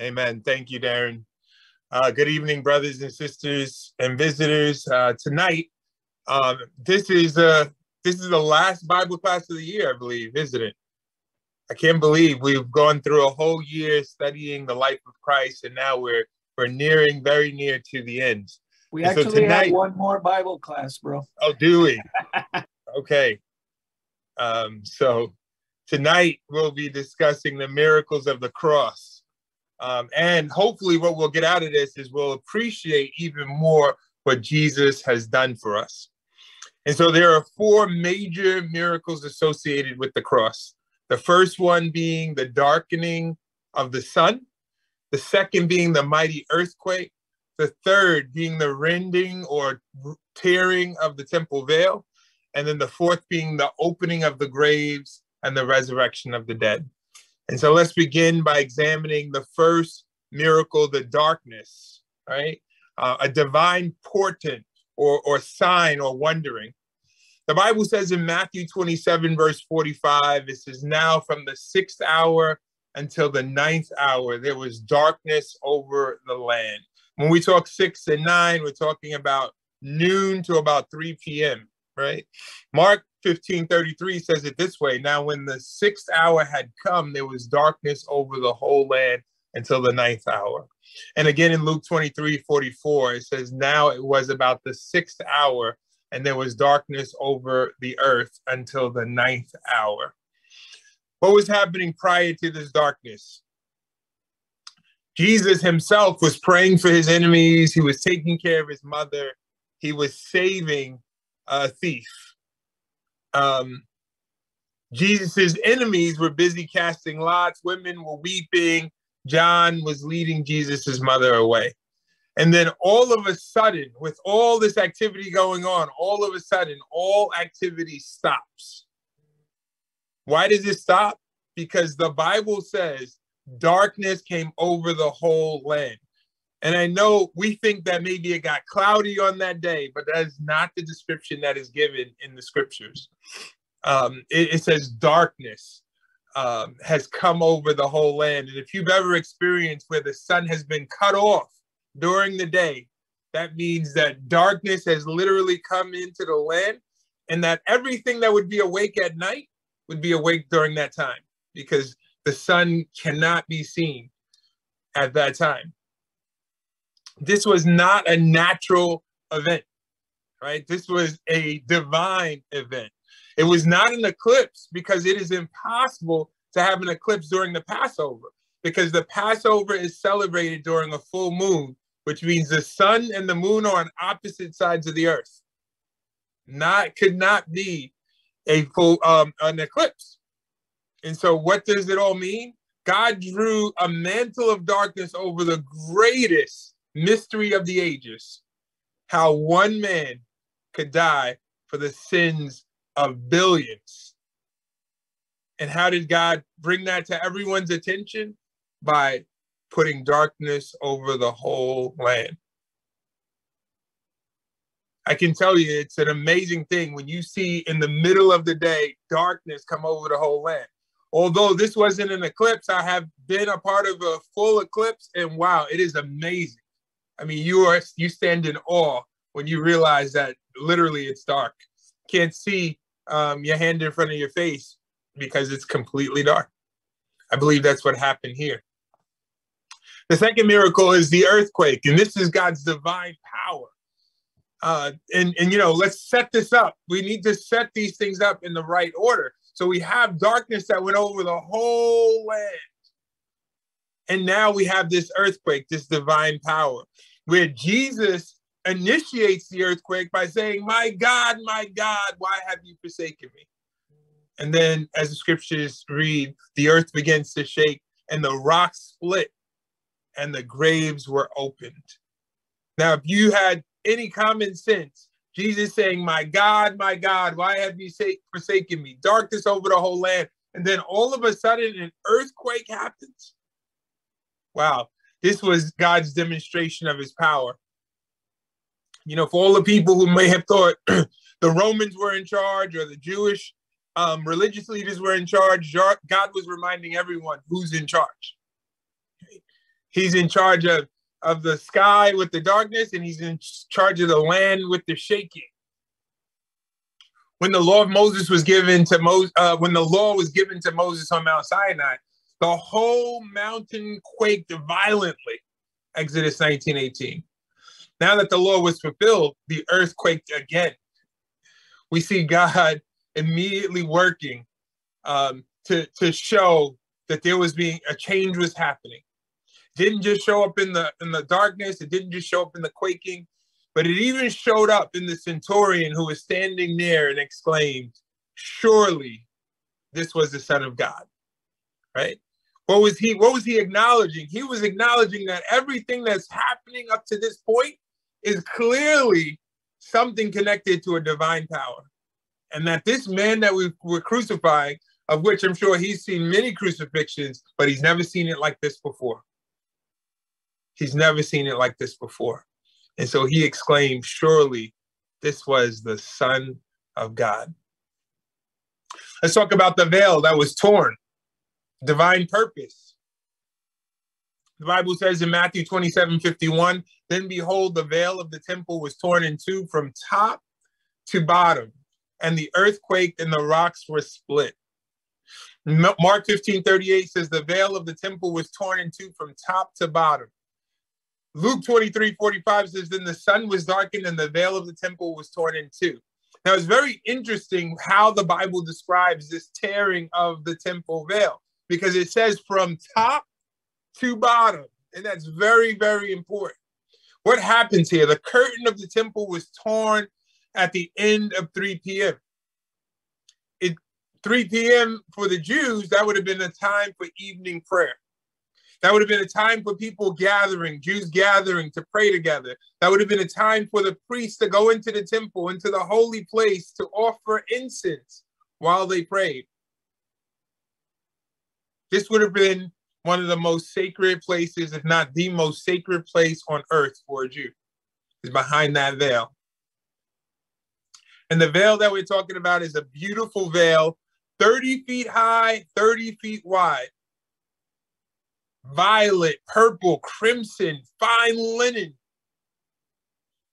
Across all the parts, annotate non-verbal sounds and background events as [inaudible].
Amen. Thank you, Darren. Uh, good evening, brothers and sisters and visitors. Uh, tonight, um, this is uh, this is the last Bible class of the year, I believe, isn't it? I can't believe we've gone through a whole year studying the life of Christ, and now we're we're nearing very near to the end. We actually so tonight, have one more Bible class, bro. Oh, do we? [laughs] okay. Um, so tonight we'll be discussing the miracles of the cross. Um, and hopefully, what we'll get out of this is we'll appreciate even more what Jesus has done for us. And so there are four major miracles associated with the cross. The first one being the darkening of the sun, the second being the mighty earthquake, the third being the rending or tearing of the temple veil, and then the fourth being the opening of the graves and the resurrection of the dead. And so let's begin by examining the first miracle, the darkness, right? Uh, a divine portent or, or sign or wondering. The Bible says in Matthew 27, verse 45, it says, Now from the sixth hour until the ninth hour, there was darkness over the land. When we talk six and nine, we're talking about noon to about 3 p.m., right? Mark 1533 says it this way Now, when the sixth hour had come, there was darkness over the whole land until the ninth hour. And again in Luke 23 44, it says, Now it was about the sixth hour, and there was darkness over the earth until the ninth hour. What was happening prior to this darkness? Jesus himself was praying for his enemies, he was taking care of his mother, he was saving a thief um, Jesus's enemies were busy casting lots. Women were weeping. John was leading Jesus's mother away. And then all of a sudden, with all this activity going on, all of a sudden, all activity stops. Why does it stop? Because the Bible says darkness came over the whole land. And I know we think that maybe it got cloudy on that day, but that is not the description that is given in the scriptures. Um, it, it, says darkness um, has come over the whole land. And if you've ever experienced where the sun has been cut off during the day, that means that darkness has literally come into the land and that everything that would be awake at night would be awake during that time because the sun cannot be seen at that time this was not a natural event, right? This was a divine event. It was not an eclipse because it is impossible to have an eclipse during the Passover because the Passover is celebrated during a full moon, which means the sun and the moon are on opposite sides of the earth. Not could not be a full um, an eclipse. And so what does it all mean? God drew a mantle of darkness over the greatest mystery of the ages, how one man could die for the sins of billions. And how did God bring that to everyone's attention? By putting darkness over the whole land. I can tell you it's an amazing thing when you see in the middle of the day darkness come over the whole land. Although this wasn't an eclipse, I have been a part of a full eclipse, and wow, it is amazing. I mean, you are you stand in awe when you realize that literally it's dark. Can't see um, your hand in front of your face because it's completely dark. I believe that's what happened here. The second miracle is the earthquake, and this is God's divine power. Uh, and and you know, let's set this up. We need to set these things up in the right order. So we have darkness that went over the whole land. And now we have this earthquake, this divine power, where Jesus initiates the earthquake by saying, My God, my God, why have you forsaken me? And then, as the scriptures read, the earth begins to shake and the rocks split and the graves were opened. Now, if you had any common sense, Jesus saying, My God, my God, why have you forsaken me? Darkness over the whole land. And then all of a sudden, an earthquake happens. Wow, this was God's demonstration of his power. You know, for all the people who may have thought [clears throat] the Romans were in charge or the Jewish um, religious leaders were in charge, God was reminding everyone who's in charge. He's in charge of, of the sky with the darkness, and he's in charge of the land with the shaking. When the law of Moses was given to Moses, uh, when the law was given to Moses on Mount Sinai, the whole mountain quaked violently. Exodus 19:18. Now that the law was fulfilled, the earth quaked again. We see God immediately working um, to, to show that there was being a change was happening. Didn't just show up in the in the darkness, it didn't just show up in the quaking, but it even showed up in the centurion who was standing near and exclaimed, Surely this was the Son of God. Right? What was he what was he acknowledging? He was acknowledging that everything that's happening up to this point is clearly something connected to a divine power. And that this man that we were crucifying, of which I'm sure he's seen many crucifixions, but he's never seen it like this before. He's never seen it like this before. And so he exclaimed, Surely this was the Son of God. Let's talk about the veil that was torn, divine purpose. The Bible says in Matthew 27 51, then behold, the veil of the temple was torn in two from top to bottom, and the earthquake and the rocks were split. Mark 15 38 says, the veil of the temple was torn in two from top to bottom. Luke 23 45 says, then the sun was darkened and the veil of the temple was torn in two. Now, it's very interesting how the Bible describes this tearing of the temple veil because it says from top to bottom. And that's very, very important. What happens here? The curtain of the temple was torn at the end of 3 p.m. It 3 p.m. for the Jews, that would have been a time for evening prayer. That would have been a time for people gathering, Jews gathering to pray together. That would have been a time for the priests to go into the temple, into the holy place to offer incense while they prayed. This would have been one of the most sacred places, if not the most sacred place on earth for a Jew, is behind that veil. And the veil that we're talking about is a beautiful veil, 30 feet high, 30 feet wide. Violet, purple, crimson, fine linen.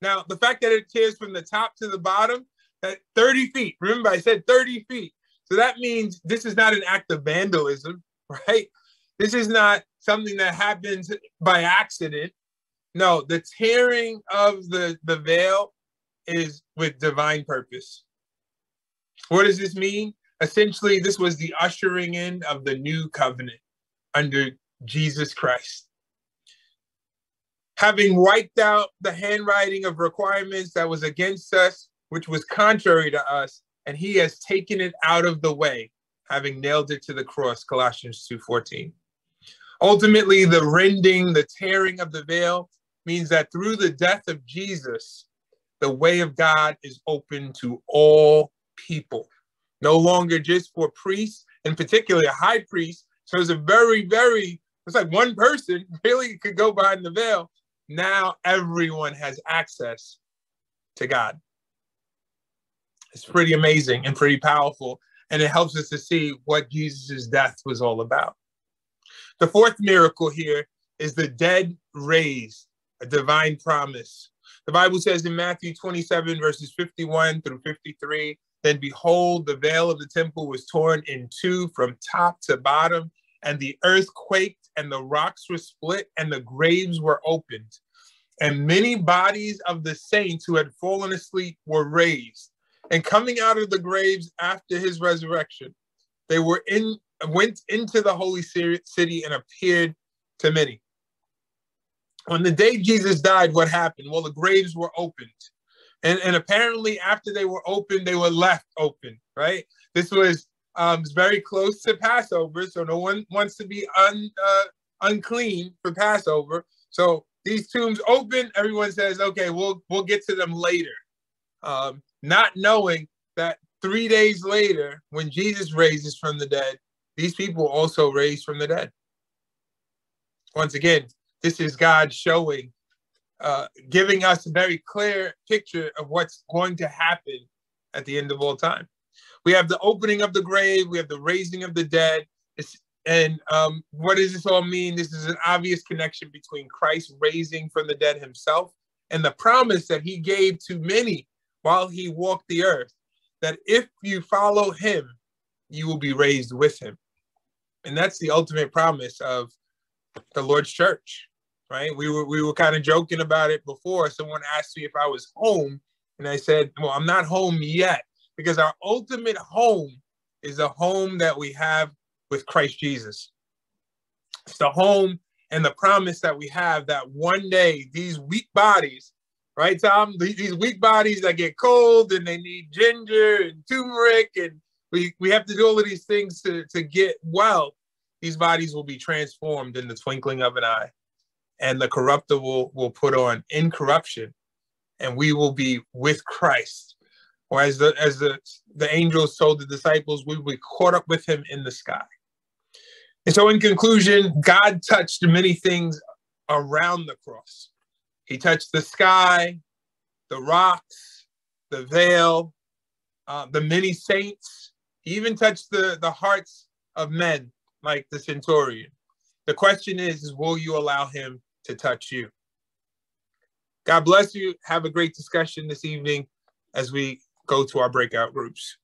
Now, the fact that it tears from the top to the bottom, at 30 feet. Remember, I said 30 feet. So that means this is not an act of vandalism, [laughs] right? This is not something that happens by accident. No, the tearing of the, the veil is with divine purpose. What does this mean? Essentially, this was the ushering in of the new covenant under Jesus Christ. Having wiped out the handwriting of requirements that was against us, which was contrary to us, and he has taken it out of the way, having nailed it to the cross, Colossians 2:14. Ultimately, the rending, the tearing of the veil means that through the death of Jesus, the way of God is open to all people, no longer just for priests, and particularly a high priest. So it's a very, very, it's like one person [laughs] really could go behind the veil. Now everyone has access to God. It's pretty amazing and pretty powerful. And it helps us to see what Jesus' death was all about. The fourth miracle here is the dead raised, a divine promise. The Bible says in Matthew 27, verses 51 through 53, then behold, the veil of the temple was torn in two from top to bottom, and the earth quaked, and the rocks were split, and the graves were opened. And many bodies of the saints who had fallen asleep were raised. And coming out of the graves after his resurrection, they were in went into the holy city and appeared to many. On the day Jesus died, what happened? Well, the graves were opened. And, and apparently, after they were opened, they were left open, right? This was um, very close to Passover, so no one wants to be un, uh, unclean for Passover. So these tombs open. Everyone says, "Okay, we'll we'll get to them later," um, not knowing that three days later, when Jesus raises from the dead, these people also raised from the dead. Once again, this is God showing, uh, giving us a very clear picture of what's going to happen at the end of all time. We have the opening of the grave, we have the raising of the dead. And um, what does this all mean? This is an obvious connection between Christ raising from the dead himself and the promise that he gave to many while he walked the earth that if you follow him, you will be raised with him. And that's the ultimate promise of the Lord's church, right? We were we were kind of joking about it before. Someone asked me if I was home, and I said, "Well, I'm not home yet because our ultimate home is a home that we have with Christ Jesus. It's the home and the promise that we have that one day these weak bodies, right, Tom? These weak bodies that get cold and they need ginger and turmeric, and we, we have to do all of these things to, to get well. These bodies will be transformed in the twinkling of an eye, and the corruptible will put on incorruption, and we will be with Christ. Or as the as the, the angels told the disciples, we will be caught up with him in the sky. And so, in conclusion, God touched many things around the cross. He touched the sky, the rocks, the veil, uh, the many saints. He even touched the, the hearts of men, like the centurion. The question is, is will you allow him to touch you? God bless you. Have a great discussion this evening as we go to our breakout groups.